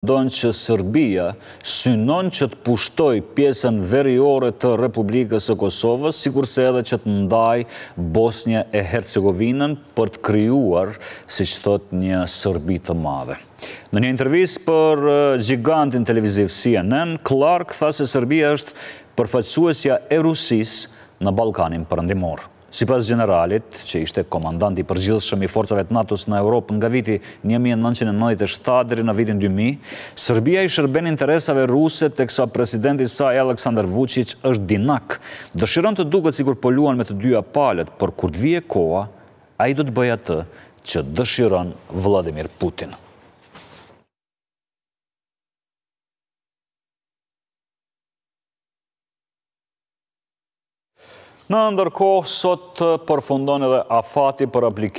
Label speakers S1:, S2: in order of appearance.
S1: Mendon që Serbia synon që të pushtojë pjesën veriore të Republikës së Kosovës, sikurse edhe që të ndajë Bosnjë e Hercegovinën për të krijuar, siç thotë, një Serbi të madhe. Në një intervistë për gjigantin televiziv cnn, Clark tha se Serbia është përfaqësuesja e Rusisë në Ballkanin Perëndimor. Sipas gjeneralit, që ishte komandant i përgjithshëm i forcave të NATO-s në Europë nga viti një mijë e nëntëqind e nëntëdhjetë e shtatë deri në vitin dy mijë, Serbia i shërben interesave ruse teksa presidenti i saj Aleksandar Vuçiç është dinak, dëshiron të duket sikur po luan me të dyja palët, por kur të vijë koha, ai do të bëjë atë që dëshiron Vladimir Putin. Në ndërkohë, sot përfundon edhe afati për aplikim,